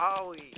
Howie